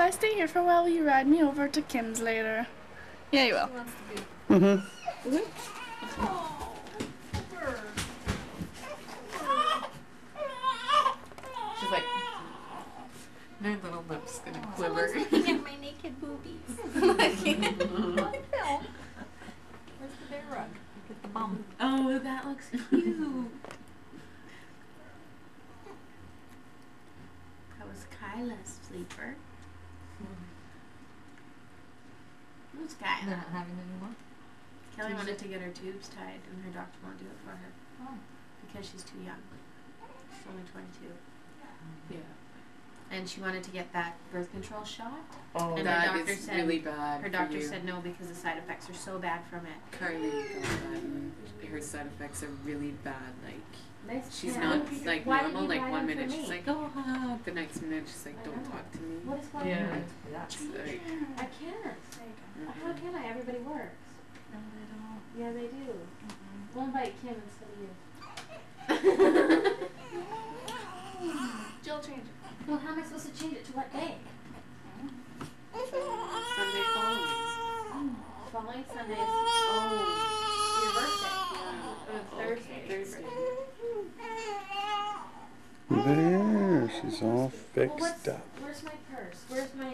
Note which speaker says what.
Speaker 1: I stay here for a while, will you ride me over to Kim's later? Yeah, you will.
Speaker 2: Mm-hmm.
Speaker 3: She's like, my little lips gonna quiver.
Speaker 4: looking at my naked boobies. like, what the hell? Where's the bear rug? Get the bum.
Speaker 3: oh, that looks cute.
Speaker 4: That was Kyla's sleeper. Who's
Speaker 5: They're not having it anymore.
Speaker 4: Kelly wanted to get her tubes tied, and her doctor won't do it for her
Speaker 5: Oh.
Speaker 4: because she's too young. She's only 22.
Speaker 3: Yeah.
Speaker 4: And she wanted to get that birth control shot.
Speaker 3: Oh,
Speaker 4: And her
Speaker 3: that
Speaker 4: doctor
Speaker 3: is
Speaker 4: said-
Speaker 3: really bad.
Speaker 4: Her
Speaker 3: for
Speaker 4: doctor
Speaker 3: you.
Speaker 4: said no because the side effects are so bad from it.
Speaker 3: Carly got that, and her side effects are really bad. Like
Speaker 4: Nice
Speaker 3: she's
Speaker 4: chat.
Speaker 3: not like
Speaker 4: Why
Speaker 3: normal. Like one minute she's like, oh, ha. the next minute she's like, don't talk to me.
Speaker 4: What is going
Speaker 3: Yeah.
Speaker 4: on?
Speaker 3: It's like,
Speaker 4: I can't. How can I? Everybody works.
Speaker 5: No, they don't.
Speaker 4: Yeah, they do.
Speaker 5: Mm-hmm.
Speaker 4: Go invite Kim instead of you.
Speaker 1: Jill change it.
Speaker 4: Well, how am I supposed to change it to what day?
Speaker 3: Sunday following.
Speaker 4: Following Sunday is oh your birthday. Or Thursday.
Speaker 3: Thursday.
Speaker 2: There, she's all
Speaker 4: Well,
Speaker 2: fixed up.
Speaker 4: where's my purse? Where's my